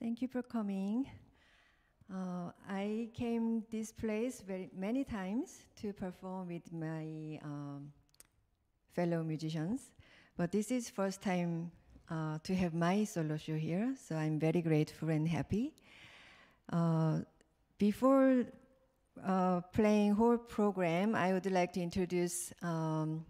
Thank you for coming. Uh, I came this place very many times to perform with my um, fellow musicians, but this is first time uh, to have my solo show here, so I'm very grateful and happy. Uh, before uh, playing whole program, I would like to introduce um,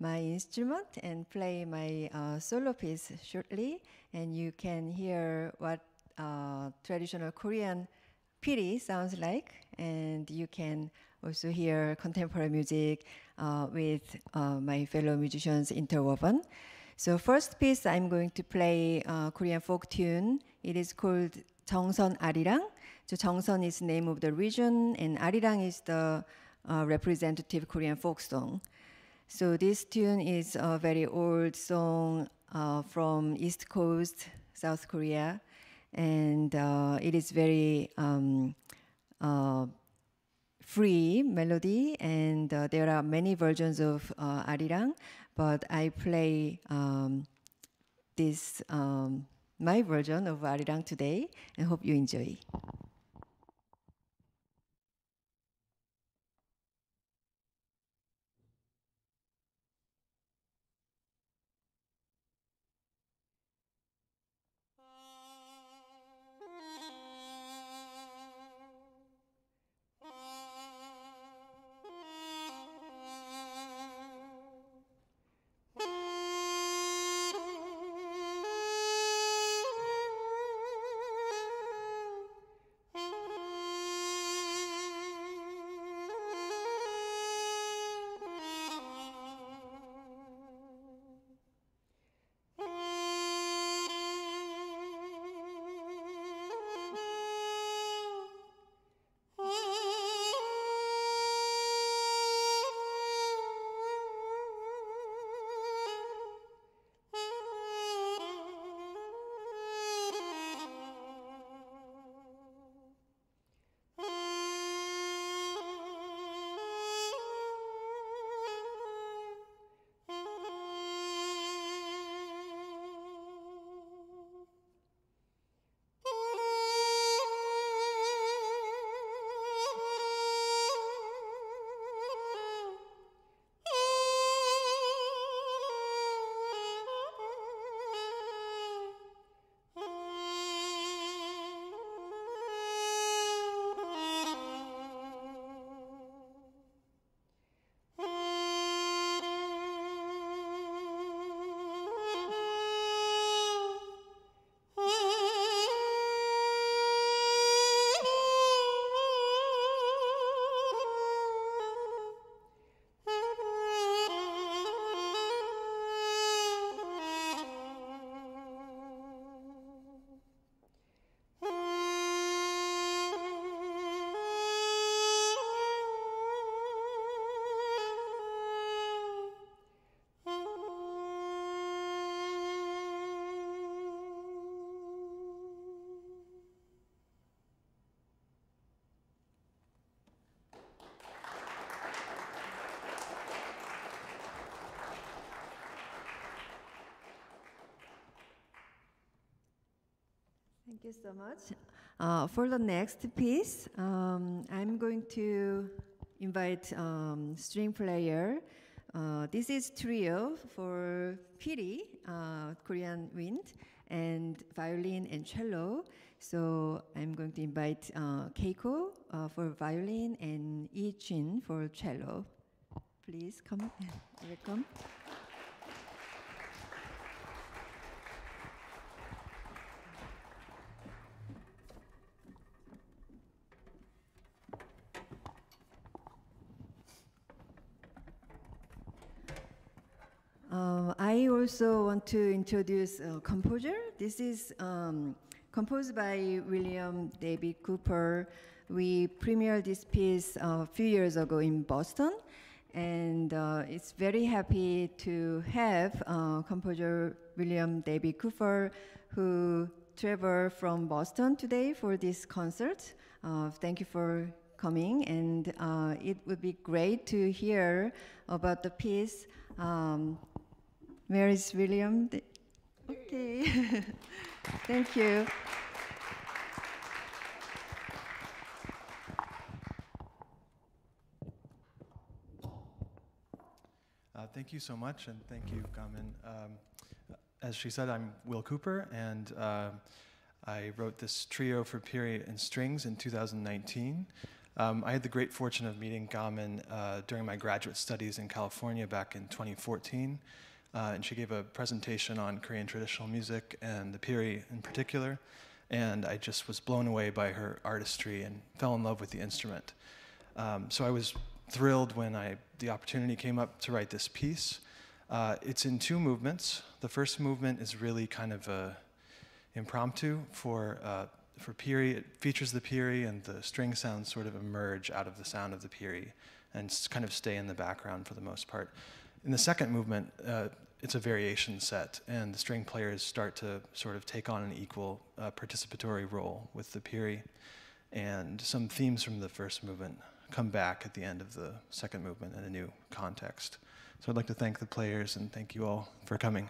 my instrument and play my uh, solo piece shortly, and you can hear what uh, traditional Korean piri sounds like, and you can also hear contemporary music uh, with uh, my fellow musicians interwoven. So first piece I'm going to play uh, Korean folk tune. It is called Jeongseon Arirang. So Jeongseon is the name of the region, and Arirang is the uh, representative Korean folk song. So this tune is a very old song uh, from East Coast, South Korea, and uh, it is very um, uh, free melody, and uh, there are many versions of uh, Arirang, but I play um, this um, my version of Arirang today, and hope you enjoy. Thank you so much. Uh, for the next piece, um, I'm going to invite um, string player. Uh, this is trio for piri, uh, Korean wind, and violin and cello. So I'm going to invite uh, Keiko uh, for violin and Yi Jin for cello. Please come and welcome. Uh, I also want to introduce a composer. This is um, composed by William David Cooper. We premiered this piece a few years ago in Boston, and uh, it's very happy to have uh, composer William David Cooper, who traveled from Boston today for this concert. Uh, thank you for coming, and uh, it would be great to hear about the piece. Um, where is William? Okay. Thank you. Uh, thank you so much, and thank you, Gamin. Um, as she said, I'm Will Cooper, and uh, I wrote this trio for piri and strings in 2019. Um, I had the great fortune of meeting Gamin uh, during my graduate studies in California back in 2014 uh, and she gave a presentation on Korean traditional music and the Piri in particular, and I just was blown away by her artistry and fell in love with the instrument. Um, so I was thrilled when I, the opportunity came up to write this piece. Uh, it's in two movements. The first movement is really kind of a impromptu for uh, for Piri. It features the Piri, and the string sounds sort of emerge out of the sound of the Piri and kind of stay in the background for the most part. In the second movement, uh, it's a variation set, and the string players start to sort of take on an equal uh, participatory role with the Piri, and some themes from the first movement come back at the end of the second movement in a new context. So I'd like to thank the players and thank you all for coming.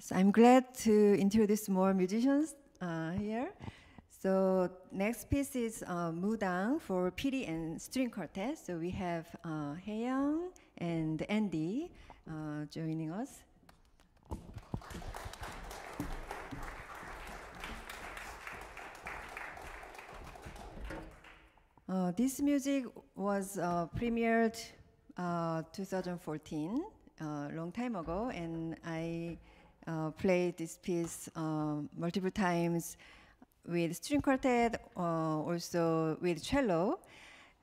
so I'm glad to introduce more musicians uh, here. So next piece is uh, Mudang for Piri and string quartet. So we have uh, Haeyoung and Andy uh, joining us. Uh, this music was uh, premiered uh, 2014, a uh, long time ago, and I uh, played this piece uh, multiple times with string quartet, also with cello.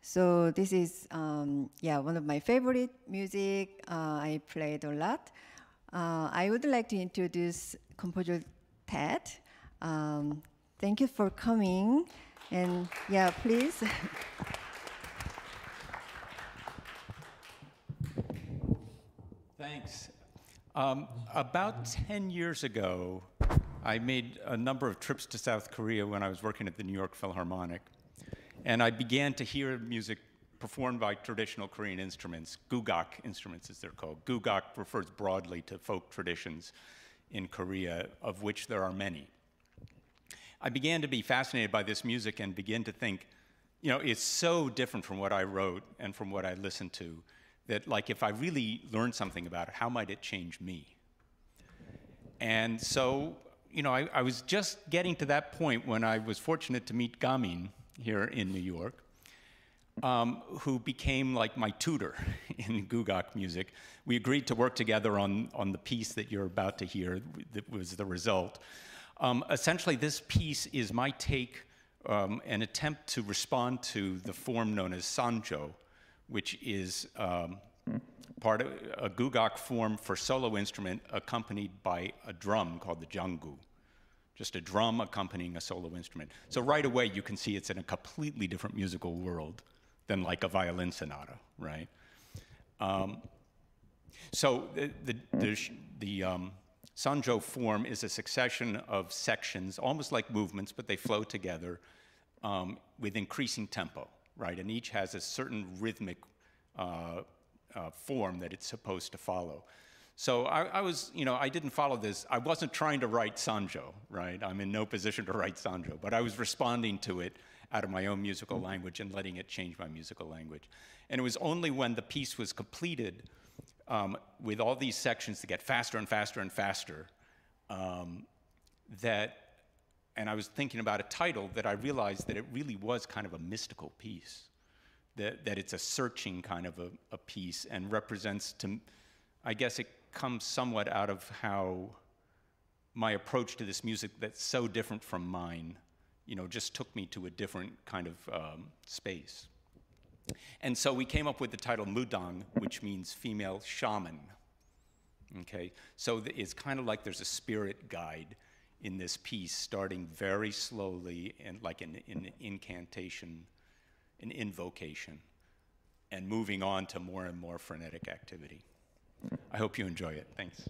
So this is, um, yeah, one of my favorite music. I played a lot. I would like to introduce composer Ted. Um, thank you for coming. And yeah, please. Thanks. Um, about 10 years ago, I made a number of trips to South Korea when I was working at the New York Philharmonic. And I began to hear music performed by traditional Korean instruments, gugak instruments as they're called. Gugak refers broadly to folk traditions in Korea, of which there are many. I began to be fascinated by this music and begin to think, you know, it's so different from what I wrote and from what I listened to that, like, if I really learned something about it, how might it change me? And so, you know, I, I was just getting to that point when I was fortunate to meet Gamin here in New York. Um, who became like my tutor in Gugak music. We agreed to work together on, on the piece that you're about to hear, that was the result. Um, essentially, this piece is my take, um, an attempt to respond to the form known as sanjo, which is um, part of a gugak form for solo instrument accompanied by a drum called the jangu. Just a drum accompanying a solo instrument. So right away you can see it's in a completely different musical world than like a violin sonata, right? Um, so the, the, the, the um, Sanjo form is a succession of sections, almost like movements, but they flow together um, with increasing tempo, right? And each has a certain rhythmic uh, uh, form that it's supposed to follow. So I, I, was, you know, I didn't follow this. I wasn't trying to write Sanjo, right? I'm in no position to write Sanjo, but I was responding to it out of my own musical language and letting it change my musical language. And it was only when the piece was completed um, with all these sections that get faster and faster and faster, um, that, and I was thinking about a title that I realized that it really was kind of a mystical piece, that, that it's a searching kind of a, a piece and represents to, I guess it comes somewhat out of how my approach to this music that's so different from mine, you know, just took me to a different kind of um, space. And so we came up with the title Mudang, which means female shaman. Okay, so it's kind of like there's a spirit guide in this piece, starting very slowly and like an, an incantation, an invocation, and moving on to more and more frenetic activity. I hope you enjoy it. Thanks.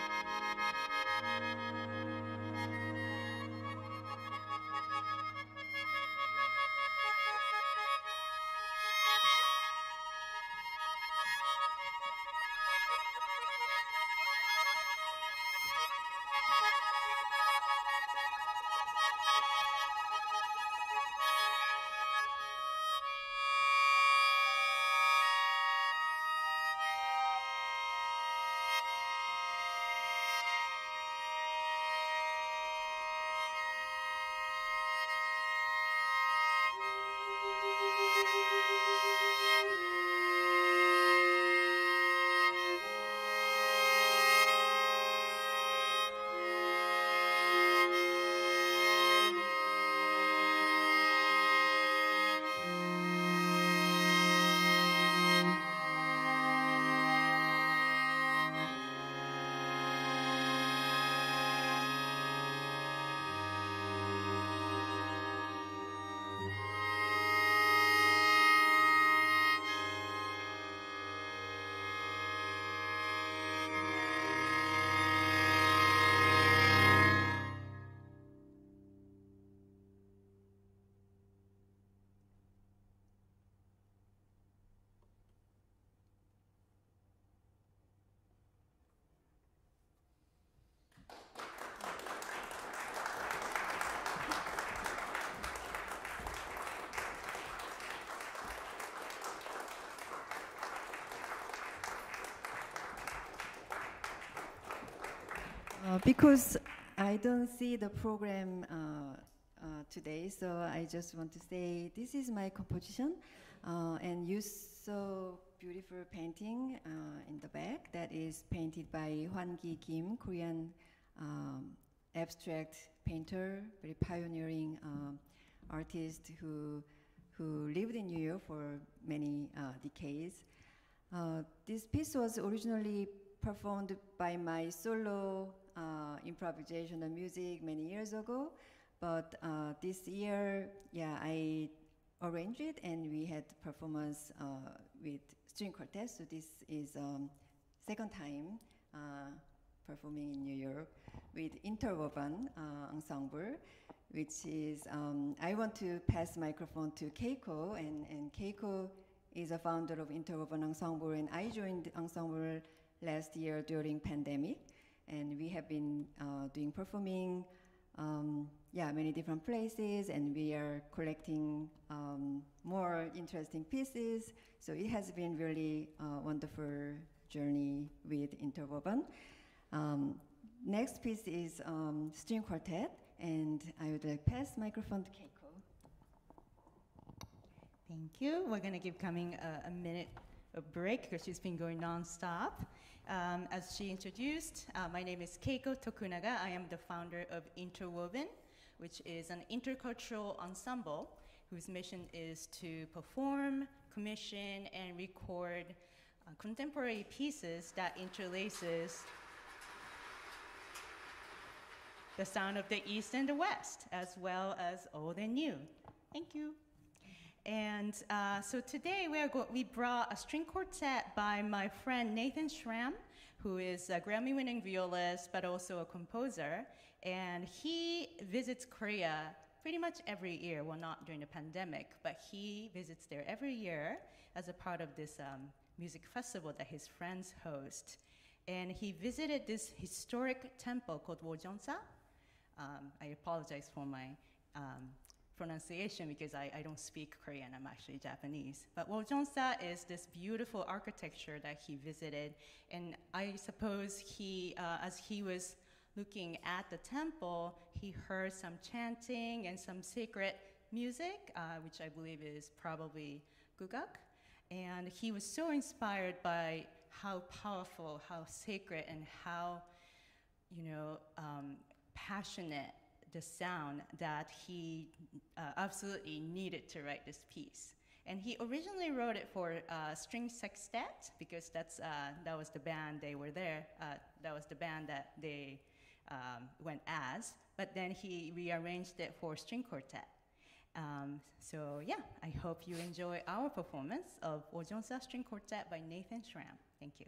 Uh, because I don't see the program uh, uh, today, so I just want to say this is my composition, uh, and you saw beautiful painting uh, in the back that is painted by Hwan Ki Kim, Korean um, abstract painter, very pioneering um, artist who who lived in New York for many uh, decades. Uh, this piece was originally performed by my solo uh, improvisational music many years ago, but uh, this year, yeah, I arranged it and we had performance uh, with string quartet. So this is um, second time uh, performing in New York with interwoven uh, ensemble, which is um, I want to pass microphone to Keiko, and, and Keiko is a founder of Interwoven Ensemble, and I joined ensemble last year during pandemic, and we have been uh, doing performing, um, yeah, many different places, and we are collecting um, more interesting pieces. So it has been really uh, wonderful journey with Interwoven. Um, next piece is um, string quartet, and I would like pass microphone to Keiko. Thank you. We're going to give gamin a, a minute of break because she's been going nonstop. Um, as she introduced, uh, my name is Keiko Tokunaga. I am the founder of Interwoven, which is an intercultural ensemble whose mission is to perform, commission, and record uh, contemporary pieces that interlaces the sound of the East and the West, as well as old and new. Thank you. And uh, so today we, are go- we brought a string quartet by my friend Nathan Schram, who is a Grammy winning violist but also a composer. And he visits Korea pretty much every year. Well, not during the pandemic, but he visits there every year as a part of this um, music festival that his friends host. And he visited this historic temple called Wojeonsa. Um, I apologize for my um, pronunciation because I, I don't speak Korean, I'm actually Japanese. But Wojeonsa is this beautiful architecture that he visited, and I suppose he, uh, as he was looking at the temple, he heard some chanting and some sacred music, uh, which I believe is probably gugak. And he was so inspired by how powerful, how sacred, and how, you know, um, passionate the sound that he uh, absolutely needed to write this piece. And he originally wrote it for uh, string sextet because that's uh, that was the band they were there. Uh, that was the band that they um, went as. But then he rearranged it for string quartet. Um, so yeah, I hope you enjoy our performance of Wojeonsa String Quartet by Nathan Schram. Thank you.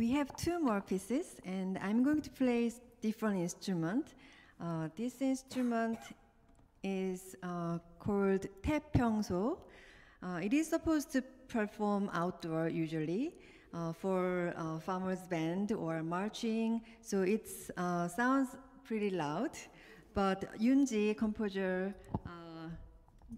We have two more pieces, and I'm going to play different instrument. Uh, this instrument is uh, called taepyeongso. Uh, it is supposed to perform outdoor usually uh, for uh, farmers band or marching, so it uh, sounds pretty loud. But Yoon-Ji, composer, uh,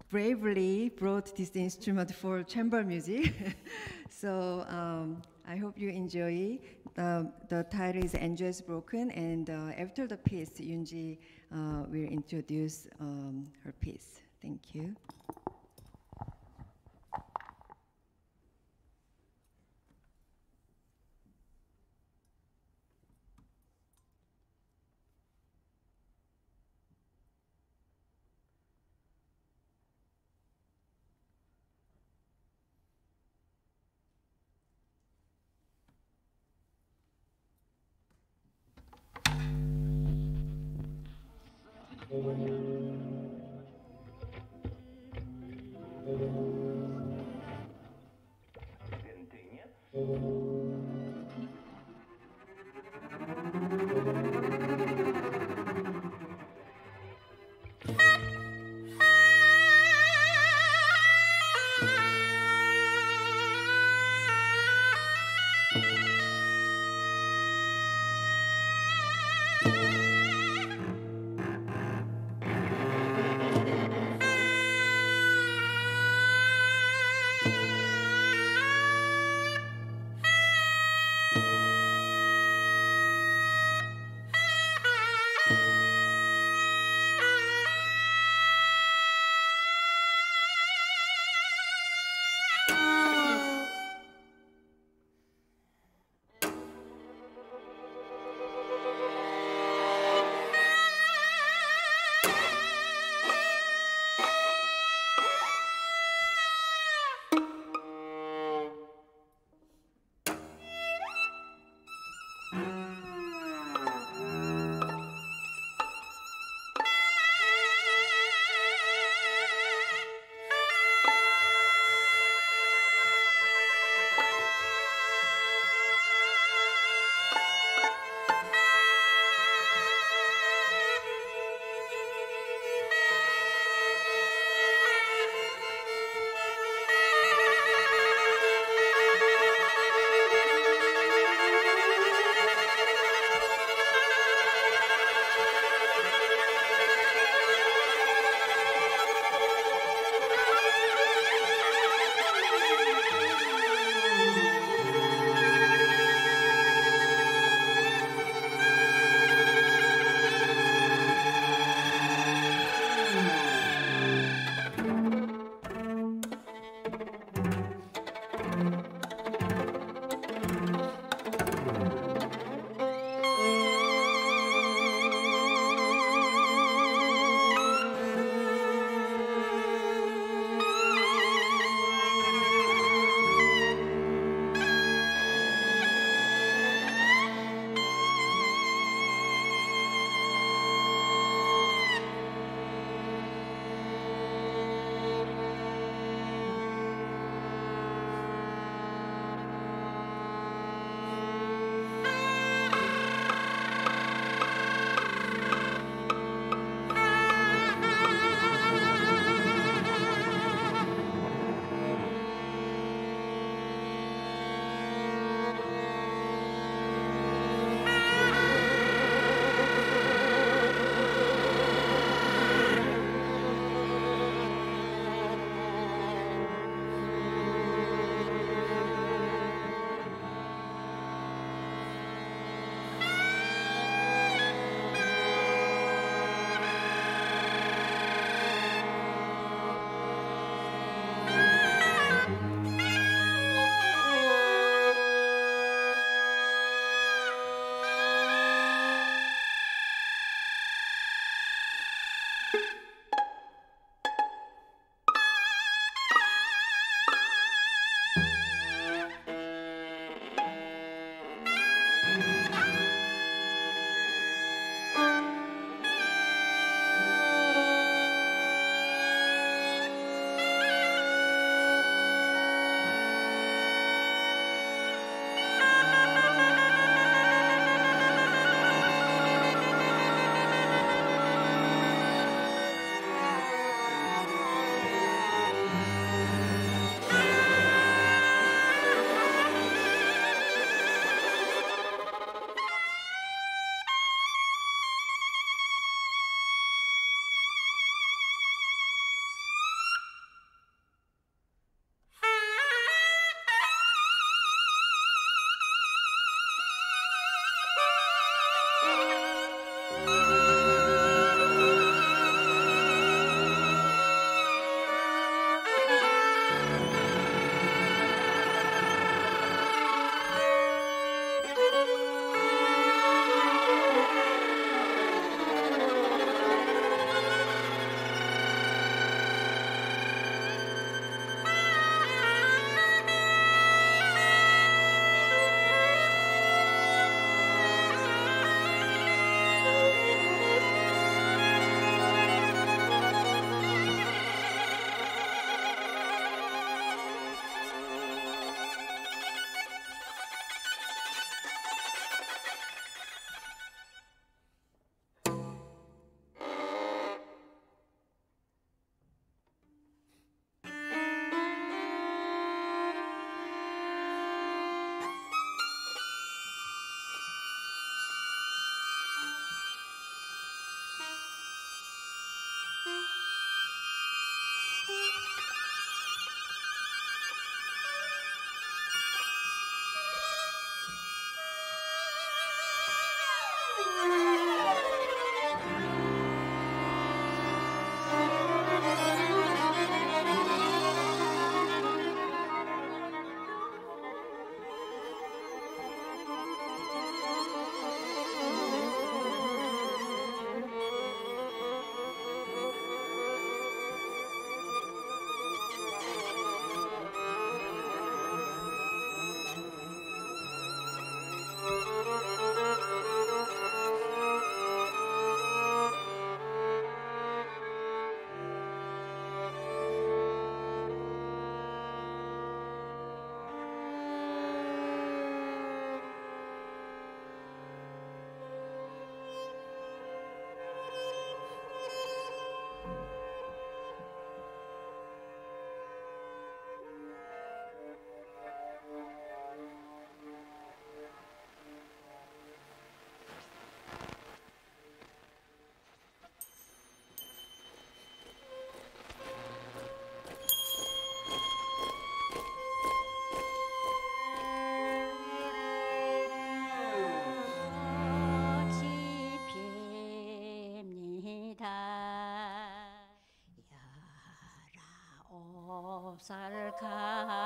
bravely brought this instrument for chamber music. so um, I hope you enjoy. Uh, the title is Enjoys Broken, and uh, after the piece, Yoon-Ji uh, will introduce um, her piece. Thank you. Sarkar.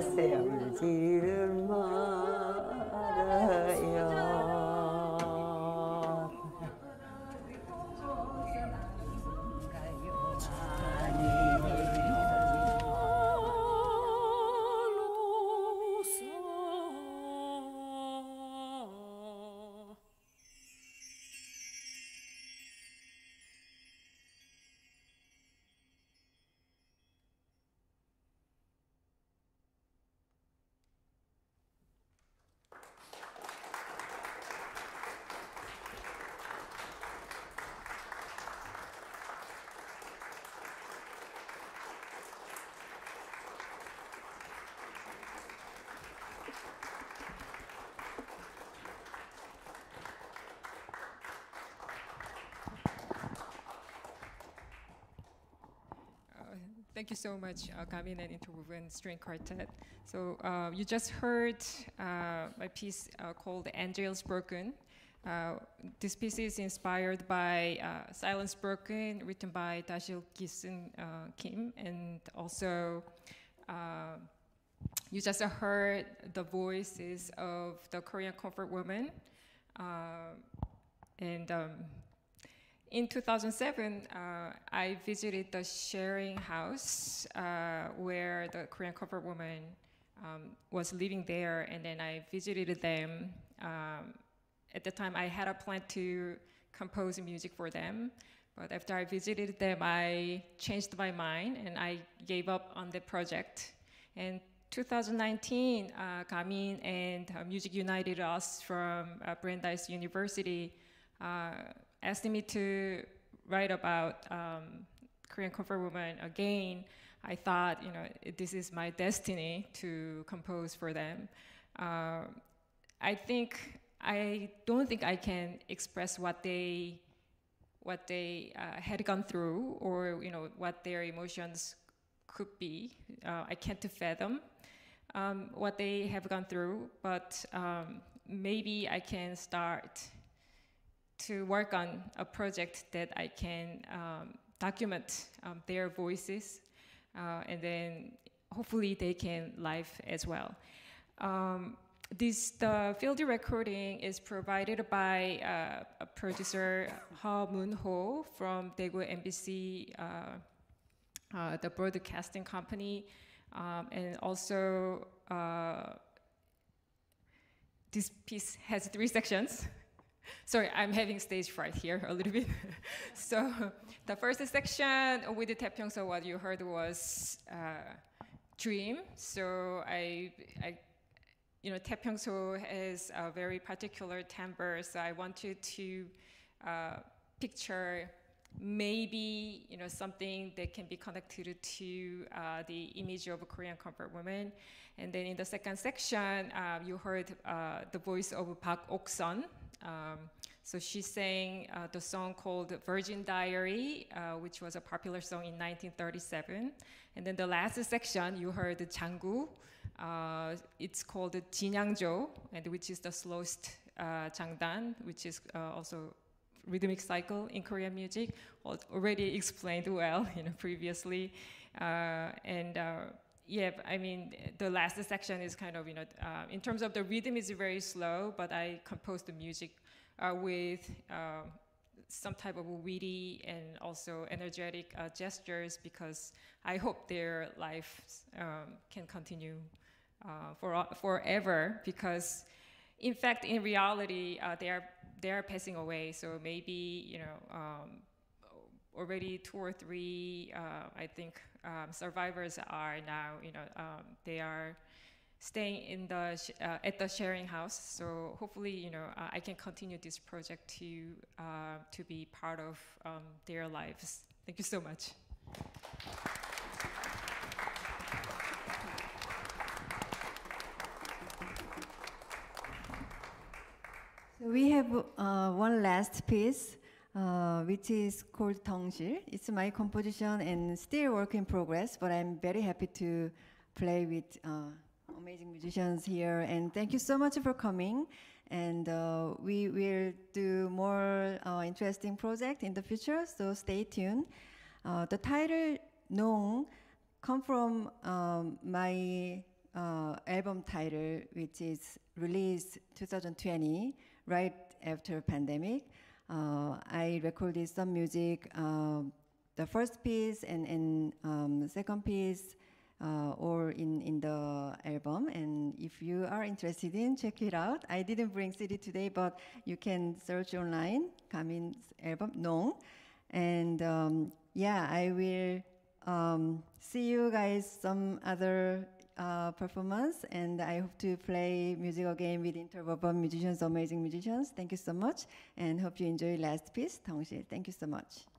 Pode. Thank you so much, uh, and Interwoven String Quartet. So uh, you just heard uh, my piece uh, called "Angels Broken." Uh, this piece is inspired by uh, "Silence Broken," written by Dashil Gisun Kim, and also you just heard the voices of the Korean comfort woman, and. Um, in 2007, uh, I visited the sharing house uh, where the Korean comfort woman um, was living there, and then I visited them. Um, at the time, I had a plan to compose music for them, but after I visited them, I changed my mind and I gave up on the project. And 2019, uh, Gamin and uh, Music Unites Us from uh, Brandeis University uh, asked me to write about um, Korean comfort woman again. I thought, you know, this is my destiny to compose for them. Uh, I think I don't think I can express what they what they uh, had gone through or you know what their emotions could be. Uh, I can't fathom um, what they have gone through, but um, maybe I can start to work on a project that I can um, document um, their voices, uh, and then hopefully they can live as well. Um, this the field recording is provided by uh, a producer Ha Moon Ho from Daegu MBC uh, uh, the broadcasting company, um, and also uh, this piece has three sections. Sorry, I'm having stage fright here a little bit. so the first section with the Taepyeongso, what you heard was uh, dream. So I, I you know, Taepyeongso has a very particular timbre, so I wanted to uh, picture maybe you know something that can be connected to uh, the image of a Korean comfort woman. And then in the second section, uh, you heard uh, the voice of Park Ok-sun. Um, so she sang uh, the song called Virgin Diary, uh, which was a popular song in 1937. And then the last section, you heard Janggu. Uh, it's called Jinyangjo, and which is the slowest uh, Jangdan, which is uh, also rhythmic cycle in Korean music, already explained well, you know, previously. Uh, and yeah, I mean, the last section is kind of, you know, uh, in terms of the rhythm is very slow, but I composed the music uh, with uh, some type of witty and also energetic uh, gestures because I hope their life um, can continue for forever because in fact, in reality, they are they are passing away. So maybe you know um, already two or three, uh, I think, um, survivors are now you know um, they are staying in the uh, at the sharing house. So hopefully you know uh, I can continue this project to uh, to be part of um, their lives. Thank you so much. So we have uh, one last piece, uh, which is called Dongsil. It's my composition and still work in progress, but I'm very happy to play with uh, amazing musicians here. And thank you so much for coming. And uh, we will do more uh, interesting project in the future, so stay tuned. Uh, the title Nong come from um, my album title, which is released 2020 right after pandemic. Uh, I recorded some music, uh, the first piece and, and um, second piece, uh, or in, in the album. And if you are interested in, check it out. I didn't bring CD today, but you can search online, gamin's album, Nong. And um, yeah, I will um, see you guys some other uh, performance, and I hope to play musical game with interwoven musicians, amazing musicians. Thank you so much, and hope you enjoy last piece, Dongsil. Thank you so much.